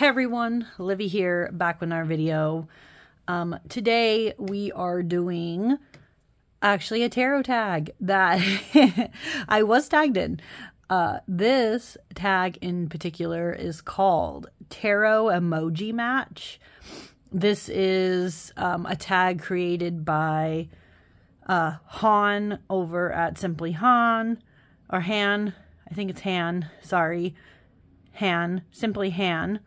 Hey everyone, Livy here, back with our video. Um, today we are doing actually a tarot tag that I was tagged in. Uh, this tag in particular is called Tarot Emoji Match. This is um, a tag created by uh, Han over at Simply Han, or Han, I think it's Han, sorry, Han, Simply Han.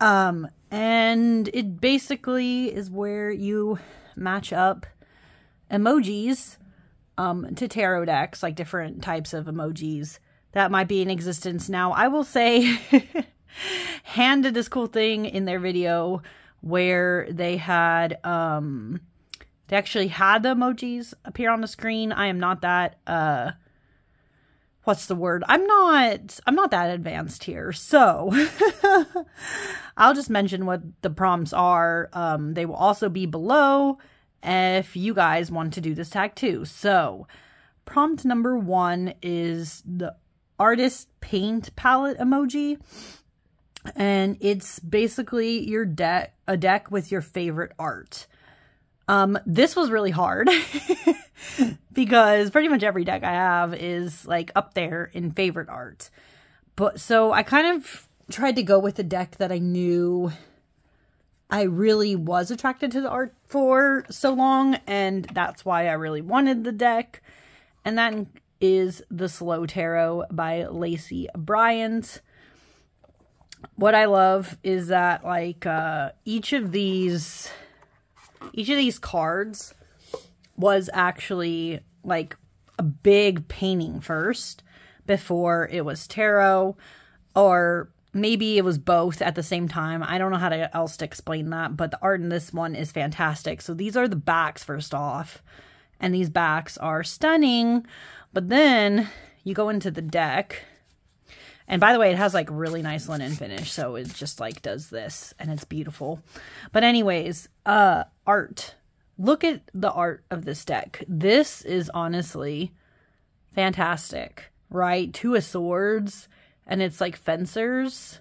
Um, and it basically is where you match up emojis um, to tarot decks, like different types of emojis that might be in existence now. I will say, Han did this cool thing in their video where they had, um, they actually had the emojis appear on the screen. I am not that, uh, what's the word? I'm not, I'm not that advanced here. So I'll just mention what the prompts are. Um, they will also be below if you guys want to do this tag too. So prompt number one is the artist paint palette emoji. And it's basically your deck, a deck with your favorite art. Um, this was really hard because pretty much every deck I have is like up there in favorite art. But so I kind of tried to go with a deck that I knew I really was attracted to the art for so long, and that's why I really wanted the deck. And that is The Slow Tarot by Lacey Bryant. What I love is that like uh each of these each of these cards was actually like a big painting first before it was tarot or maybe it was both at the same time. I don't know how to else to explain that, but the art in this one is fantastic. So these are the backs first off, and these backs are stunning. But then you go into the deck. And by the way, it has like really nice linen finish. So it just like does this and it's beautiful. But anyways, uh, art. Look at the art of this deck. This is honestly fantastic, right? Two of swords and it's like fencers.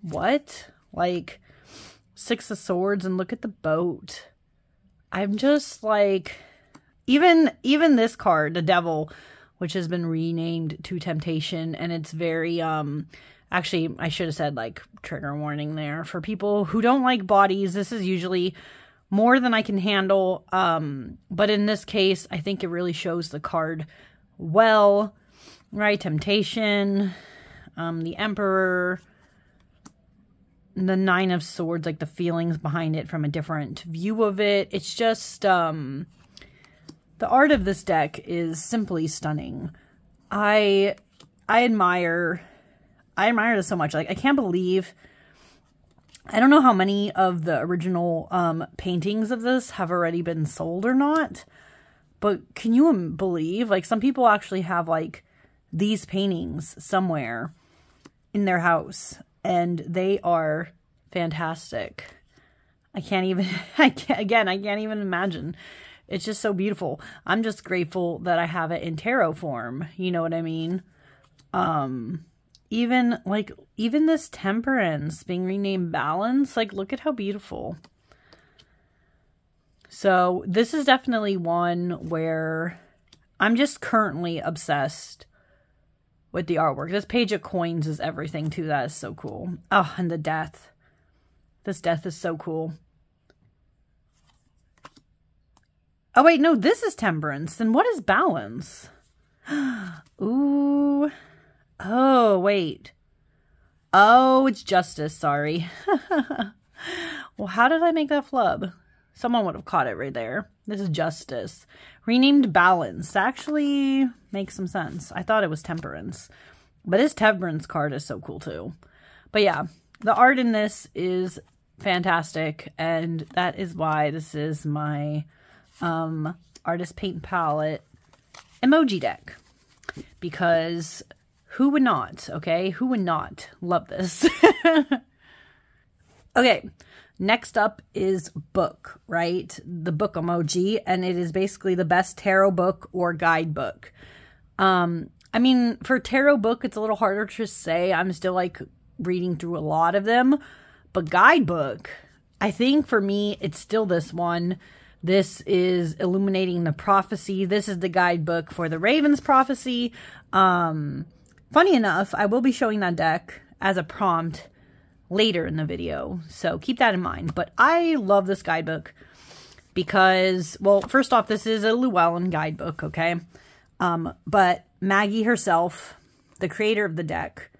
What? Like six of swords and look at the boat. I'm just like even even this card, the devil, which has been renamed to temptation and it's very um actually I should have said like trigger warning there for people who don't like bodies. This is usually more than I can handle um but in this case, I think it really shows the card well. Right, temptation, um the emperor, the nine of swords like the feelings behind it from a different view of it it's just um the art of this deck is simply stunning. I I admire I admire this so much. Like I can't believe I don't know how many of the original um paintings of this have already been sold or not. But can you believe like some people actually have like these paintings somewhere in their house and they are fantastic. I can't even I can't again, I can't even imagine it's just so beautiful. I'm just grateful that I have it in tarot form. You know what I mean? Um, even like, even this temperance being renamed balance, like, look at how beautiful. So this is definitely one where I'm just currently obsessed with the artwork. This page of coins is everything too. That is so cool. Oh, and the death. This death is so cool. Oh, wait, no, this is temperance. Then what is balance? Ooh. Oh, wait. Oh, it's justice. Sorry. well, how did I make that flub? Someone would have caught it right there. This is justice. Renamed balance. Actually makes some sense. I thought it was temperance. But his temperance card is so cool too. But yeah, the art in this is fantastic. And that is why this is my um, artist paint palette emoji deck because who would not, okay? Who would not love this? okay, next up is book, right? The book emoji, and it is basically the best tarot book or guidebook. Um, I mean, for tarot book, it's a little harder to say. I'm still like reading through a lot of them. But guidebook, I think for me, it's still this one. This is Illuminating the Prophecy. This is the guidebook for the Raven's Prophecy. Um, funny enough, I will be showing that deck as a prompt later in the video. So keep that in mind. But I love this guidebook because, well, first off, this is a Llewellyn guidebook, okay? Um, but Maggie herself, the creator of the deck,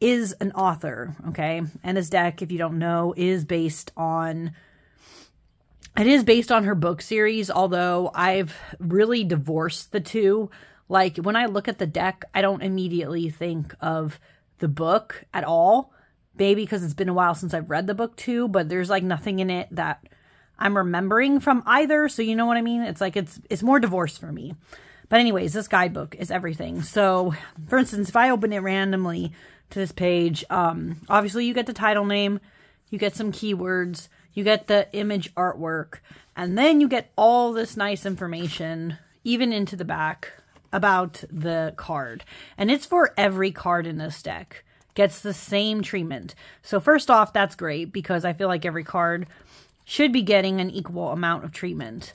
is an author, okay? And this deck, if you don't know, is based on it is based on her book series, although I've really divorced the two. Like when I look at the deck, I don't immediately think of the book at all. Maybe because it's been a while since I've read the book too, but there's like nothing in it that I'm remembering from either. So you know what I mean? It's like it's it's more divorced for me. But anyways, this guidebook is everything. So for instance, if I open it randomly to this page, um, obviously you get the title name, you get some keywords, you get the image artwork, and then you get all this nice information, even into the back, about the card. And it's for every card in this deck. Gets the same treatment. So first off, that's great because I feel like every card should be getting an equal amount of treatment.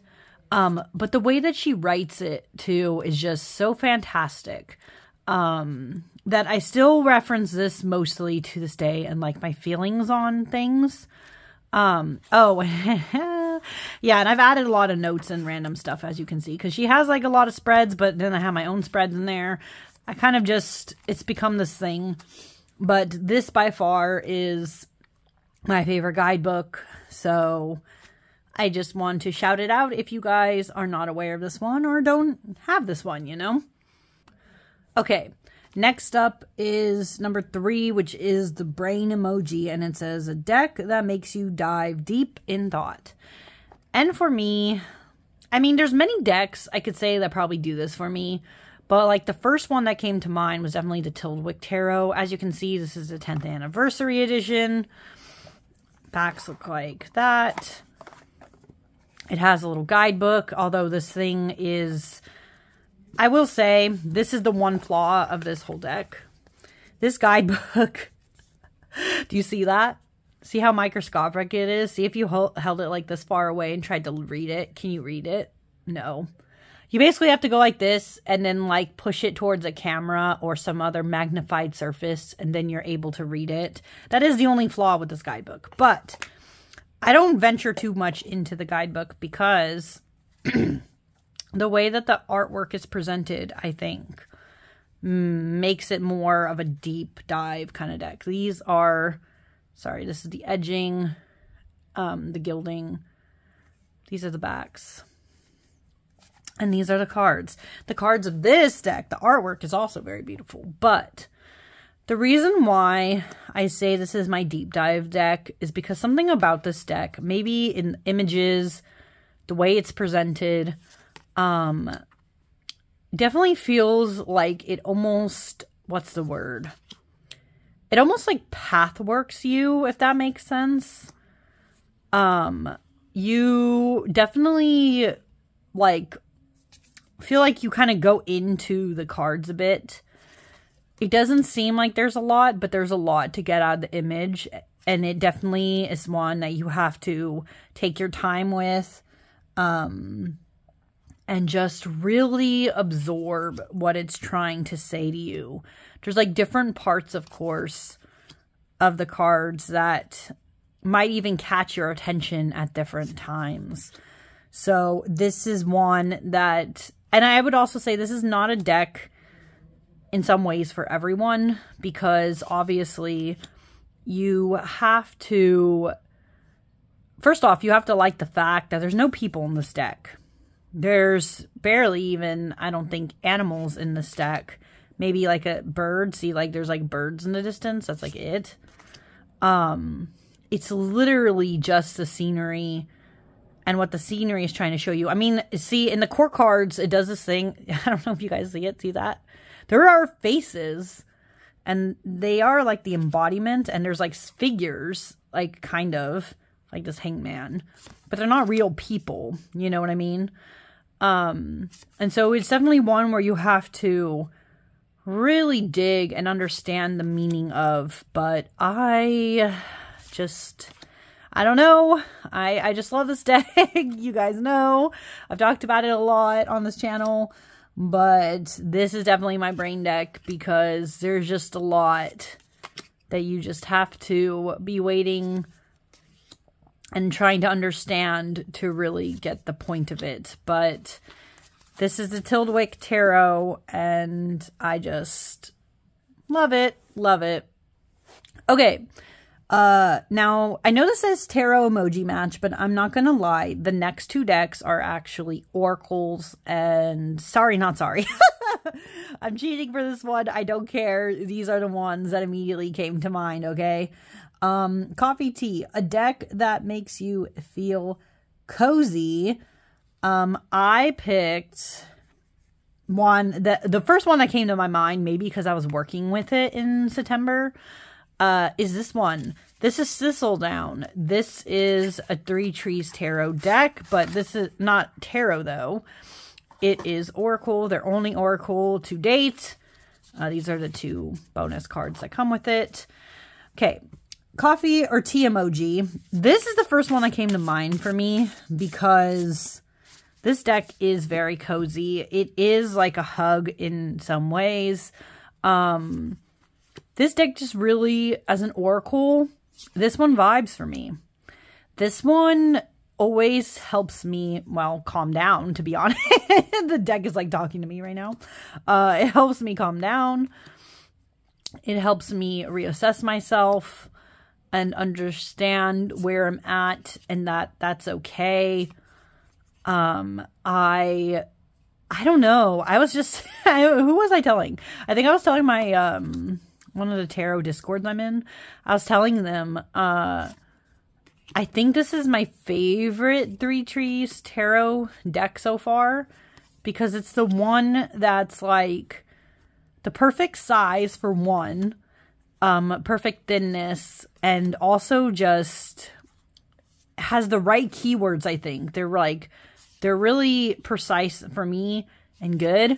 Um, but the way that she writes it too is just so fantastic. Um, that I still reference this mostly to this day and like my feelings on things. Um, oh, yeah, and I've added a lot of notes and random stuff as you can see because she has like a lot of spreads, but then I have my own spreads in there. I kind of just, it's become this thing. But this by far is my favorite guidebook. So I just want to shout it out if you guys are not aware of this one or don't have this one, you know? Okay, next up is number three, which is the brain emoji. And it says, a deck that makes you dive deep in thought. And for me, I mean, there's many decks I could say that probably do this for me. But like the first one that came to mind was definitely the Tildwyk Tarot. As you can see, this is the 10th anniversary edition. Backs look like that. It has a little guidebook, although this thing is, I will say, this is the one flaw of this whole deck. This guidebook, do you see that? See how microscopic it is? See if you held it like this far away and tried to read it. Can you read it? No. You basically have to go like this and then like push it towards a camera or some other magnified surface and then you're able to read it. That is the only flaw with this guidebook. But I don't venture too much into the guidebook because the way that the artwork is presented, I think, makes it more of a deep dive kind of deck. These are, sorry, this is the edging, um, the gilding. These are the backs. And these are the cards. The cards of this deck, the artwork is also very beautiful. But the reason why I say this is my deep dive deck is because something about this deck, maybe in images, the way it's presented, um, definitely feels like it almost, what's the word? It almost like pathworks you, if that makes sense. Um, you definitely like feel like you kind of go into the cards a bit it doesn't seem like there's a lot, but there's a lot to get out of the image. And it definitely is one that you have to take your time with um, and just really absorb what it's trying to say to you. There's like different parts, of course, of the cards that might even catch your attention at different times. So this is one that, and I would also say this is not a deck in some ways for everyone because obviously you have to first off you have to like the fact that there's no people in this deck there's barely even i don't think animals in this deck maybe like a bird. See like there's like birds in the distance. That's like it. Um it's literally just the scenery and what the scenery is trying to show you. I mean see in the core cards it does this thing. I don't know if you guys see it. See that? There are faces and they are like the embodiment and there's like figures like kind of like this hangman. But they're not real people. You know what i mean um and so it's definitely one where you have to really dig and understand the meaning of, but I just I don't know. I, I just love this deck. you guys know. I've talked about it a lot on this channel. But this is definitely my brain deck because there's just a lot that you just have to be waiting and trying to understand to really get the point of it. But this is the Tildwyck Tarot, and I just love it. Love it. Okay. Uh, now, I know this says tarot emoji match, but I'm not going to lie. The next two decks are actually oracles and sorry, not sorry. I'm cheating for this one. I don't care. These are the ones that immediately came to mind, okay? Um, coffee tea, a deck that makes you feel cozy. Um, I picked one the the first one that came to my mind, maybe because I was working with it in September uh, is this one. This is Thistledown. This is a Three Trees Tarot deck, but this is not Tarot, though. It is Oracle. They're only Oracle to date. Uh, these are the two bonus cards that come with it. Okay, coffee or tea emoji. This is the first one that came to mind for me because this deck is very cozy. It is like a hug in some ways. Um, this deck just really, as an Oracle, this one vibes for me. This one always helps me, well, calm down, to be honest. the deck is like talking to me right now. Uh, it helps me calm down. It helps me reassess myself and understand where I'm at and that that's okay. Um, I, I don't know. I was just, who was I telling? I think I was telling my, um, one of the tarot discords I'm in, I was telling them, uh, I think this is my favorite Three Trees tarot deck so far because it's the one that's like the perfect size for one, um, perfect thinness, and also just has the right keywords, I think. They're like, they're really precise for me and good,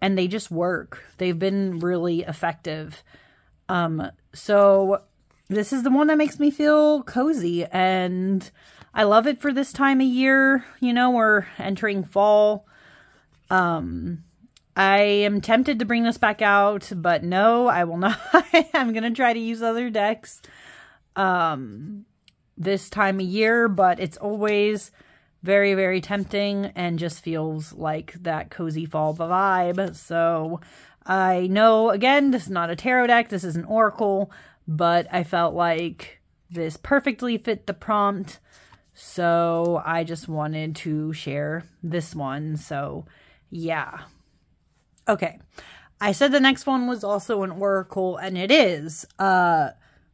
and they just work. They've been really effective. Um, so this is the one that makes me feel cozy and I love it for this time of year. You know, we're entering fall. Um, I am tempted to bring this back out, but no, I will not. I'm going to try to use other decks um, this time of year, but it's always very, very tempting and just feels like that cozy fall vibe. So I know, again, this is not a tarot deck, this is an oracle, but I felt like this perfectly fit the prompt. So I just wanted to share this one. So yeah. Okay. I said the next one was also an oracle, and it is. Uh,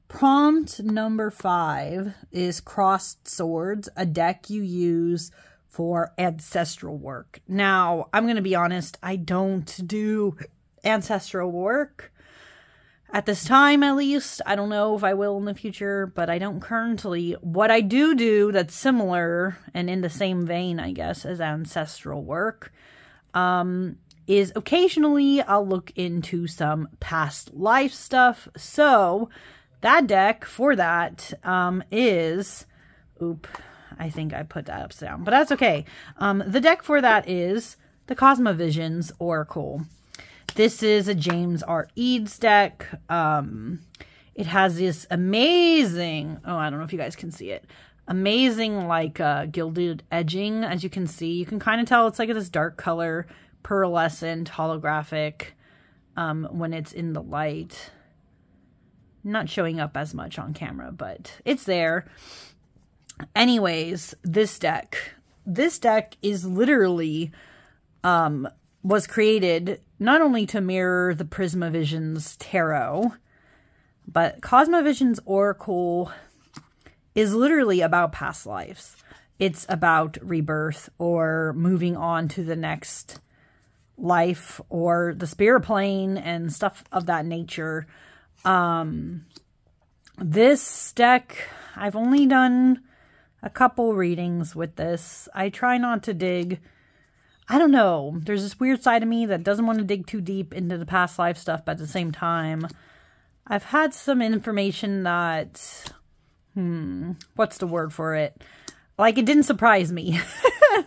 prompt number five is Crossed Swords, a deck you use for ancestral work. Now, I'm going to be honest, I don't do ancestral work. At this time, at least, I don't know if I will in the future, but I don't currently. What I do do that's similar and in the same vein, I guess, as ancestral work, um, is occasionally I'll look into some past life stuff. So that deck for that um, is, oop, I think I put that upside down, but that's okay. Um, the deck for that is the Cosmovisions Oracle. This is a James R. Eads deck. Um, it has this amazing, oh, I don't know if you guys can see it, amazing like uh, gilded edging, as you can see. You can kind of tell it's like this dark color, pearlescent, holographic um, when it's in the light. Not showing up as much on camera, but it's there. Anyways, this deck. This deck is literally um, was created not only to mirror the Prisma Visions tarot, but Cosmovisions Oracle is literally about past lives. It's about rebirth or moving on to the next life or the spirit plane and stuff of that nature. Um, this deck, I've only done a couple readings with this. I try not to dig I don't know. There's this weird side of me that doesn't want to dig too deep into the past life stuff, but at the same time, I've had some information that, hmm, what's the word for it? Like, it didn't surprise me.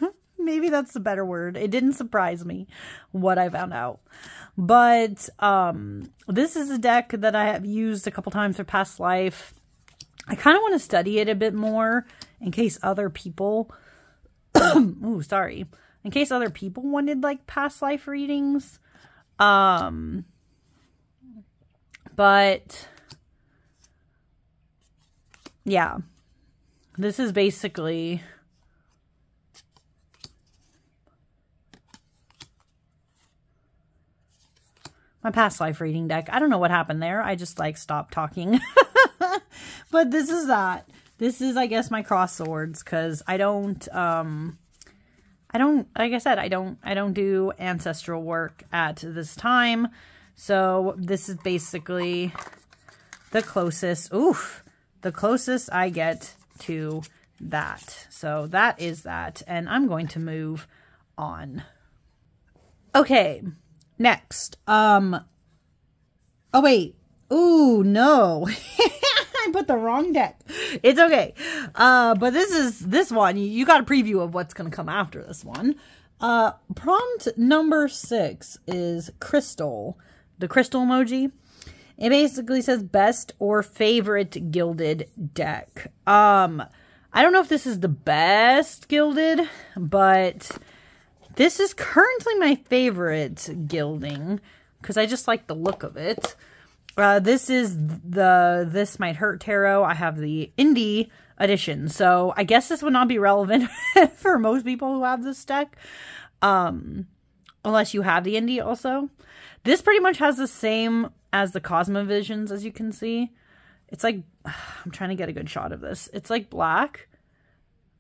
Maybe that's the better word. It didn't surprise me what I found out. But um, this is a deck that I have used a couple times for past life. I kind of want to study it a bit more in case other people, ooh, sorry, in case other people wanted like past life readings. Um, but yeah, this is basically my past life reading deck. I don't know what happened there. I just like stopped talking. but this is that. This is, I guess, my cross swords because I don't, um, I don't, like I said, I don't, I don't do ancestral work at this time. So this is basically the closest, oof, the closest I get to that. So that is that. And I'm going to move on. Okay, next. Um, oh wait. Ooh, no. I put the wrong deck. It's okay. Uh, but this is, this one, you got a preview of what's going to come after this one. Uh, prompt number six is Crystal the crystal emoji. It basically says best or favorite gilded deck. Um, I don't know if this is the best gilded, but this is currently my favorite gilding because I just like the look of it. Uh, this is the This Might Hurt Tarot. I have the indie edition, so I guess this would not be relevant for most people who have this deck, um, unless you have the indie also. This pretty much has the same as the Cosmovisions, as you can see. It's like, I'm trying to get a good shot of this. It's like black,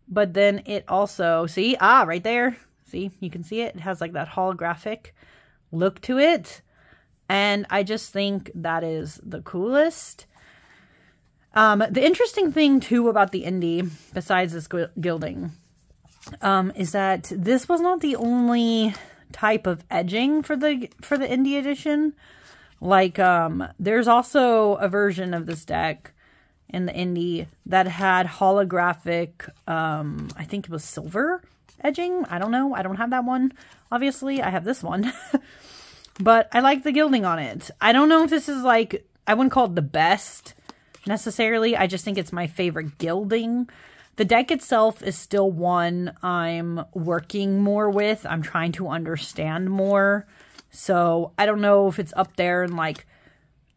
but then it also, see, ah, right there. See, you can see it. It has like that holographic look to it. And I just think that is the coolest. Um, the interesting thing too about the indie, besides this gilding, um, is that this was not the only type of edging for the for the indie edition. Like um there's also a version of this deck in the indie that had holographic um I think it was silver edging. I don't know. I don't have that one. Obviously, I have this one. but I like the gilding on it. I don't know if this is like I wouldn't call it the best necessarily. I just think it's my favorite gilding. The deck itself is still one I'm working more with. I'm trying to understand more. So I don't know if it's up there in like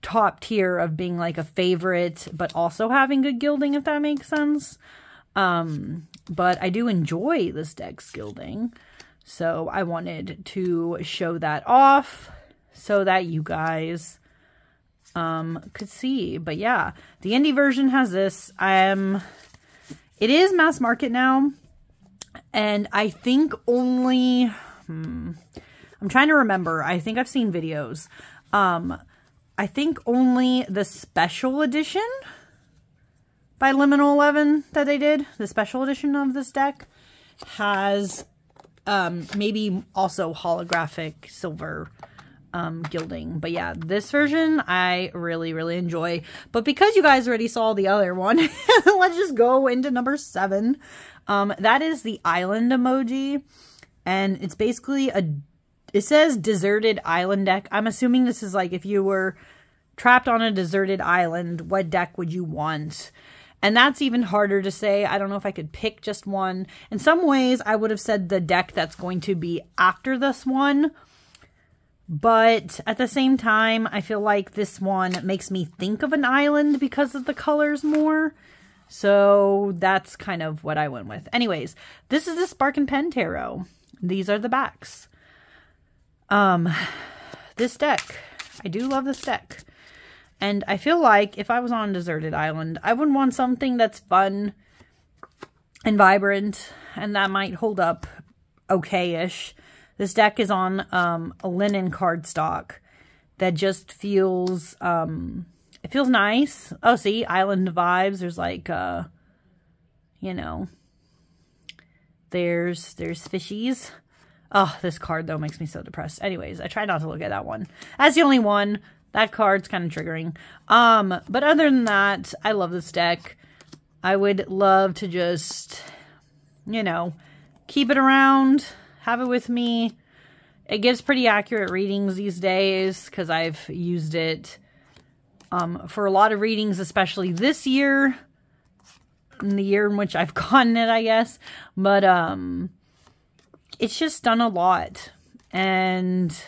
top tier of being like a favorite, but also having good gilding, if that makes sense. Um, but I do enjoy this deck's gilding. So I wanted to show that off so that you guys um, could see. But yeah, the indie version has this. I'm it is mass market now. And I think only, hmm, I'm trying to remember. I think I've seen videos. Um, I think only the special edition Liminal 11 that they did, the special edition of this deck, has um, maybe also holographic silver um, gilding. But yeah, this version I really, really enjoy. But because you guys already saw the other one, let's just go into number seven. Um, that is the island emoji. And it's basically a, it says deserted island deck. I'm assuming this is like if you were trapped on a deserted island, what deck would you want? And that's even harder to say. I don't know if I could pick just one. In some ways, I would have said the deck that's going to be after this one but at the same time, I feel like this one makes me think of an island because of the colors more. So that's kind of what I went with. Anyways, this is the Spark and Pen Tarot. These are the backs. Um, this deck, I do love this deck. And I feel like if I was on a deserted island, I would want something that's fun and vibrant and that might hold up okay-ish. This deck is on um, a linen cardstock that just feels, um, it feels nice. Oh, see, island vibes. There's like, uh, you know, there's, there's fishies. Oh, this card, though, makes me so depressed. Anyways, I try not to look at that one. That's the only one. That card's kind of triggering. Um, but other than that, I love this deck. I would love to just, you know, keep it around, have it with me. It gives pretty accurate readings these days because I've used it um, for a lot of readings, especially this year, in the year in which I've gotten it, I guess. But um, it's just done a lot. And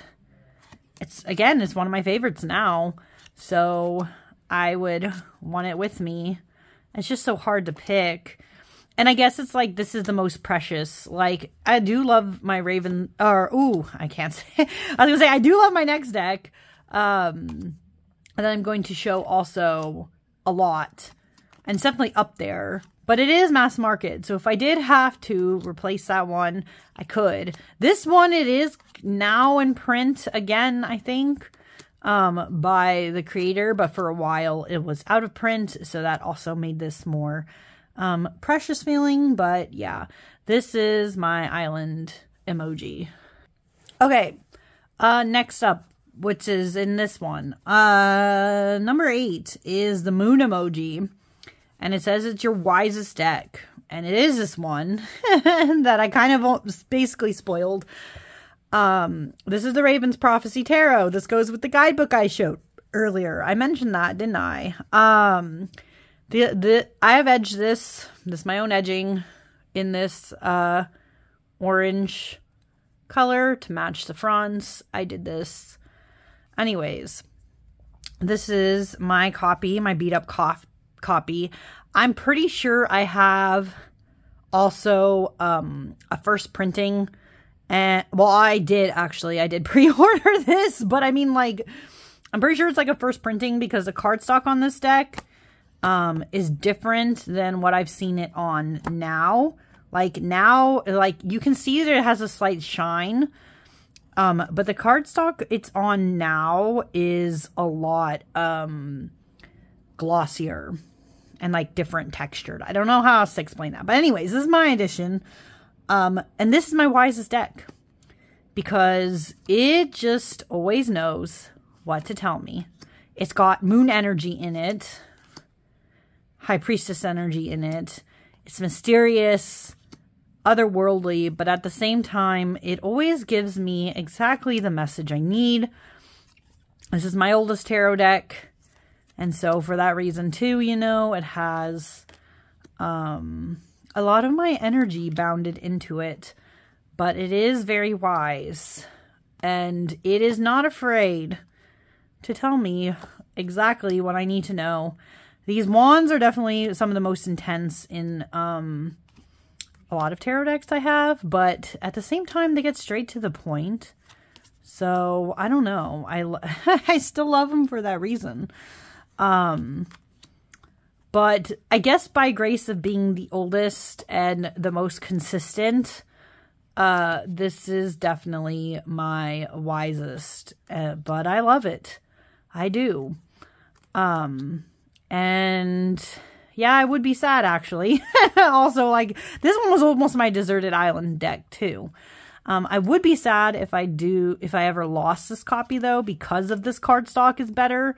it's, again, it's one of my favorites now. So I would want it with me. It's just so hard to pick. And I guess it's like this is the most precious. Like I do love my Raven or ooh, I can't say. I was gonna say I do love my next deck. Um and then I'm going to show also a lot. And it's definitely up there. But it is mass market. So if I did have to replace that one, I could. This one it is now in print again, I think. Um, by the creator, but for a while it was out of print, so that also made this more um, precious feeling, but yeah, this is my island emoji. Okay, uh, next up, which is in this one, uh, number eight is the moon emoji, and it says it's your wisest deck, and it is this one that I kind of basically spoiled. Um, this is the Raven's Prophecy Tarot. This goes with the guidebook I showed earlier. I mentioned that, didn't I? Um, the the I have edged this. This my own edging in this uh orange color to match the fronts. I did this. Anyways, this is my copy, my beat up cof- copy. I'm pretty sure I have also um a first printing and well I did actually. I did pre-order this, but I mean like I'm pretty sure it's like a first printing because the cardstock on this deck um, is different than what I've seen it on now. Like now, like you can see that it has a slight shine. Um, but the cardstock it's on now is a lot um glossier and like different textured. I don't know how else to explain that. But anyways, this is my edition. Um, and this is my wisest deck because it just always knows what to tell me. It's got moon energy in it high priestess energy in it. It's mysterious, otherworldly, but at the same time, it always gives me exactly the message I need. This is my oldest tarot deck. And so for that reason too, you know, it has um, a lot of my energy bounded into it. But it is very wise. And it is not afraid to tell me exactly what I need to know these wands are definitely some of the most intense in um, a lot of tarot decks I have, but at the same time, they get straight to the point. So, I don't know. I, I still love them for that reason. Um, but I guess by grace of being the oldest and the most consistent, uh, this is definitely my wisest. Uh, but I love it. I do. Um, and yeah, I would be sad actually. also, like this one was almost my deserted island deck too. Um, I would be sad if I do if I ever lost this copy though, because of this card stock is better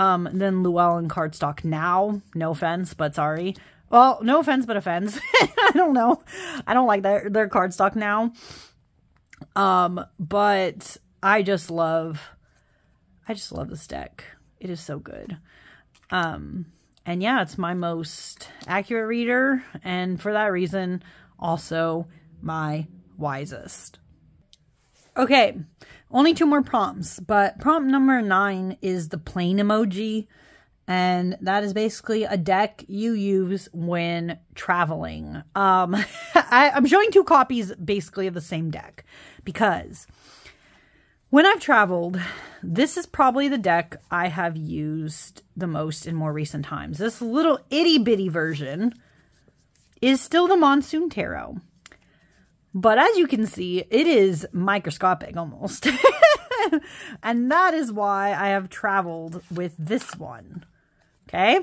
um, than Llewellyn cardstock now. No offense, but sorry. Well, no offense, but offense. I don't know. I don't like their their cardstock now. Um, but I just love, I just love this deck. It is so good. Um, and yeah, it's my most accurate reader, and for that reason, also my wisest. Okay, only two more prompts, but prompt number nine is the plane emoji, and that is basically a deck you use when traveling. Um, I, I'm showing two copies basically of the same deck because when I've traveled, this is probably the deck I have used the most in more recent times. This little itty bitty version is still the Monsoon Tarot. But as you can see, it is microscopic almost. and that is why I have traveled with this one. Okay?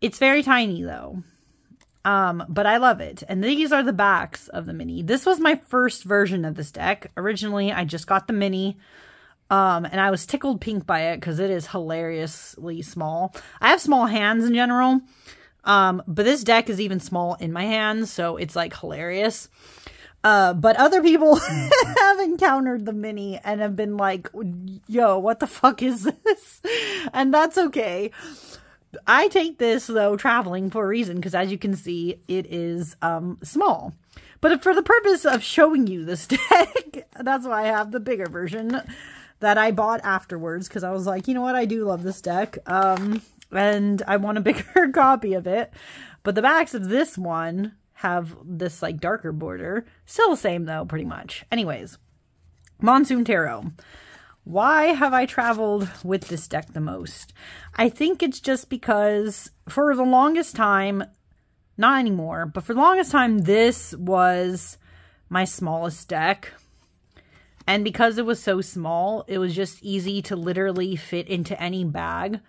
It's very tiny though. Um, but I love it. And these are the backs of the mini. This was my first version of this deck. Originally, I just got the mini. Um, and I was tickled pink by it because it is hilariously small. I have small hands in general. Um, but this deck is even small in my hands, so it's like hilarious. Uh, but other people have encountered the mini and have been like, yo, what the fuck is this? And that's okay. I take this though traveling for a reason because as you can see, it is um small. But for the purpose of showing you this deck, that's why I have the bigger version that I bought afterwards because I was like, you know what, I do love this deck. Um and I want a bigger copy of it. But the backs of this one have this like darker border. Still the same though, pretty much. Anyways, Monsoon Tarot. Why have I traveled with this deck the most? I think it's just because for the longest time, not anymore, but for the longest time, this was my smallest deck. And because it was so small, it was just easy to literally fit into any bag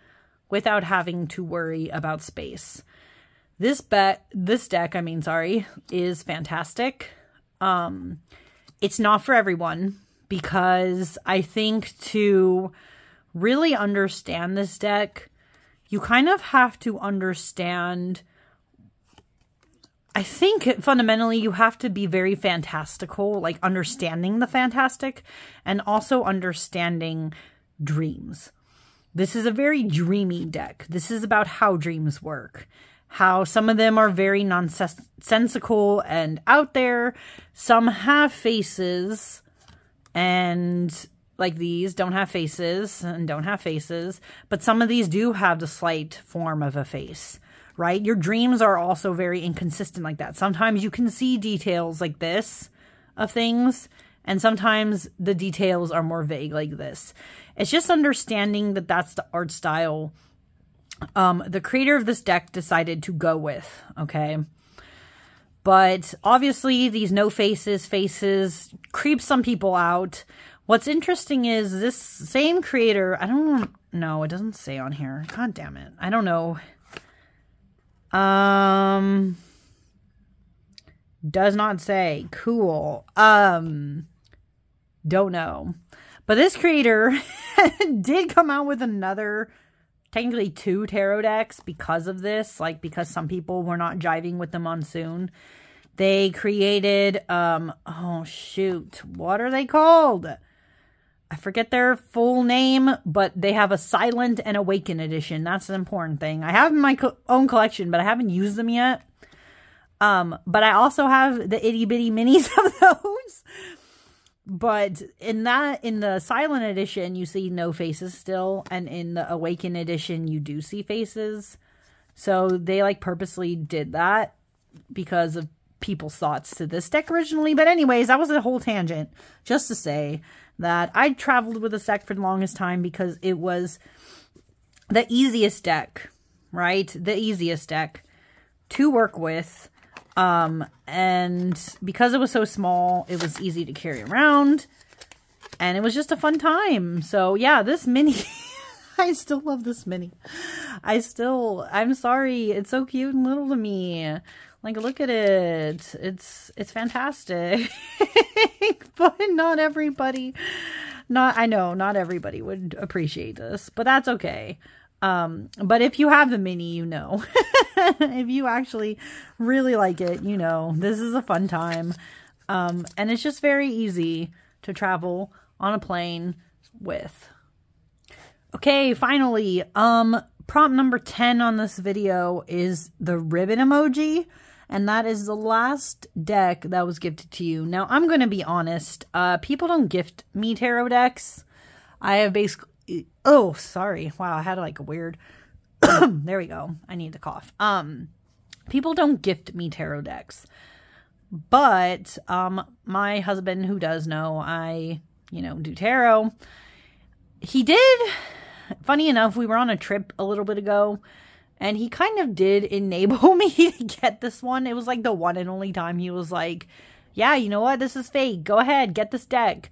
without having to worry about space. This bet this deck, I mean, sorry, is fantastic. Um it's not for everyone because I think to really understand this deck, you kind of have to understand I think fundamentally you have to be very fantastical, like understanding the fantastic and also understanding dreams. This is a very dreamy deck. This is about how dreams work. How some of them are very nonsensical and out there. Some have faces and like these don't have faces and don't have faces, but some of these do have the slight form of a face right? Your dreams are also very inconsistent like that. Sometimes you can see details like this of things, and sometimes the details are more vague like this. It's just understanding that that's the art style um, the creator of this deck decided to go with, okay? But obviously, these no faces, faces creep some people out. What's interesting is this same creator, I don't know, it doesn't say on here. God damn it. I don't know um, does not say. Cool. Um, don't know. But this creator did come out with another, technically two tarot decks because of this. Like, because some people were not jiving with the monsoon. They created, um, oh shoot, what are they called? I forget their full name, but they have a Silent and Awaken edition. That's an important thing. I have my co own collection, but I haven't used them yet. Um, but I also have the itty bitty minis of those. But in that, in the Silent edition, you see no faces still, and in the Awaken edition, you do see faces. So they like purposely did that because of people's thoughts to this deck originally. But anyways, that was a whole tangent just to say that I traveled with this deck for the longest time because it was the easiest deck, right? The easiest deck to work with. Um, and because it was so small, it was easy to carry around. And it was just a fun time. So yeah, this mini, I still love this mini. I still, I'm sorry, it's so cute and little to me. Like, look at it. It's it's fantastic. but not everybody, not, I know, not everybody would appreciate this, but that's okay. Um, but if you have the mini, you know. if you actually really like it, you know, this is a fun time. Um, and it's just very easy to travel on a plane with. Okay, finally, um, prompt number 10 on this video is the ribbon emoji and that is the last deck that was gifted to you. Now, I'm going to be honest. Uh, people don't gift me tarot decks. I have basically... Oh, sorry. Wow, I had like a weird... there we go. I need to cough. Um, People don't gift me tarot decks. But um, my husband, who does know I, you know, do tarot, he did... Funny enough, we were on a trip a little bit ago and he kind of did enable me to get this one. It was like the one and only time he was like, yeah, you know what? This is fake. Go ahead, get this deck.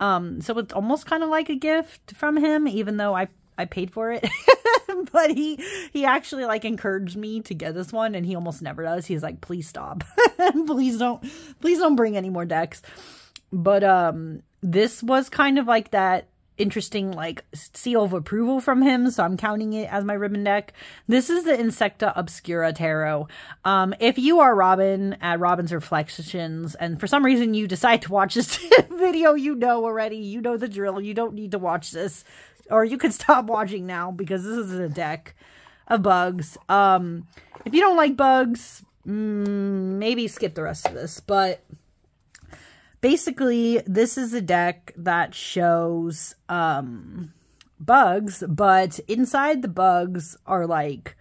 Um, so it's almost kind of like a gift from him, even though I, I paid for it. but he he actually like encouraged me to get this one and he almost never does. He's like, please stop. please don't please don't bring any more decks. But um this was kind of like that interesting like seal of approval from him so i'm counting it as my ribbon deck. This is the insecta obscura tarot. Um if you are robin at robin's reflections and for some reason you decide to watch this video you know already you know the drill you don't need to watch this or you can stop watching now because this is a deck of bugs. Um if you don't like bugs mm, maybe skip the rest of this but basically this is a deck that shows um bugs but inside the bugs are like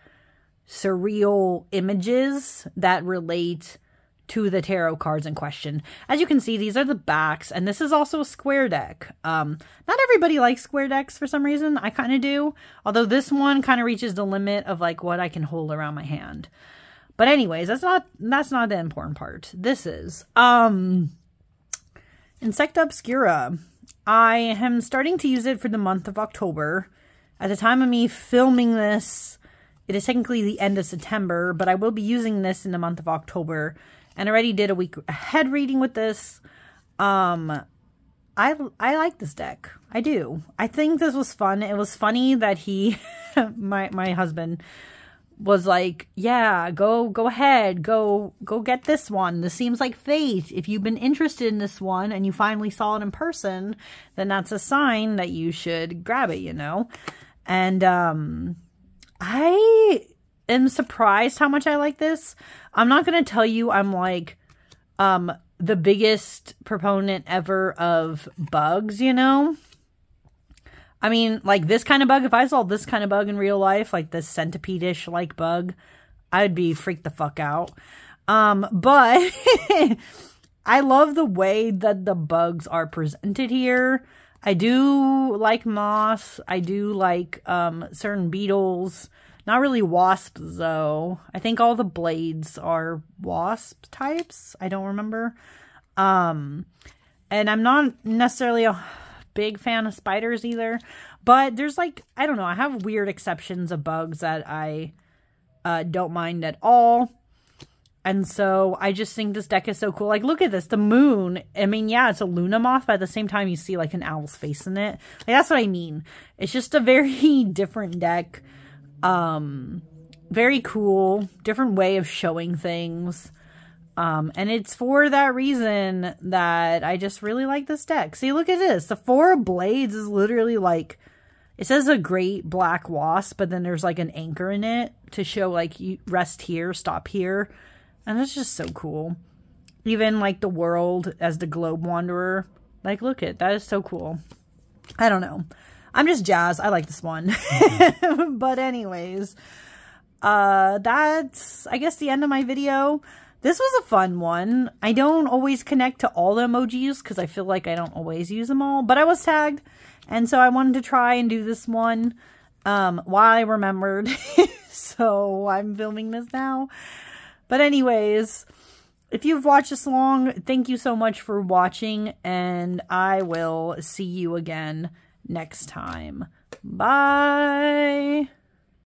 surreal images that relate to the tarot cards in question. As you can see, these are the backs, and this is also a square deck. Um, not everybody likes square decks for some reason. I kind of do. Although this one kind of reaches the limit of like what I can hold around my hand. But anyways, that's not that's not the important part. This is. Um Insecta Obscura. I am starting to use it for the month of October. At the time of me filming this, it is technically the end of September, but I will be using this in the month of October. And I already did a week ahead reading with this. Um, I I like this deck. I do. I think this was fun. It was funny that he, my my husband, was like, yeah, go go ahead, go go get this one. This seems like fate. If you've been interested in this one and you finally saw it in person, then that's a sign that you should grab it, you know? And um I am surprised how much I like this. I'm not going to tell you I'm like um the biggest proponent ever of bugs, you know? I mean, like this kind of bug, if I saw this kind of bug in real life, like this centipede-ish like bug, I'd be freaked the fuck out. Um, but I love the way that the bugs are presented here. I do like moss. I do like um certain beetles. Not really wasps though. I think all the blades are wasp types. I don't remember. Um and I'm not necessarily a big fan of spiders either. But there's like, I don't know, I have weird exceptions of bugs that I uh, don't mind at all. And so I just think this deck is so cool. Like, look at this. The moon. I mean, yeah, it's a Luna moth, but at the same time, you see like an owl's face in it. Like, that's what I mean. It's just a very different deck. Um, very cool. Different way of showing things. Um, and it's for that reason that I just really like this deck. See, look at this. The Four Blades is literally like, it says a great black wasp, but then there's like an anchor in it to show like you rest here, stop here. And it's just so cool. Even like the world as the globe wanderer. Like, look at that is so cool. I don't know. I'm just jazzed. I like this one. but anyways, uh, that's, I guess, the end of my video. This was a fun one. I don't always connect to all the emojis because I feel like I don't always use them all, but I was tagged. And so I wanted to try and do this one um, while I remembered. so I'm filming this now. But anyways, if you've watched this long, thank you so much for watching. And I will see you again next time. Bye.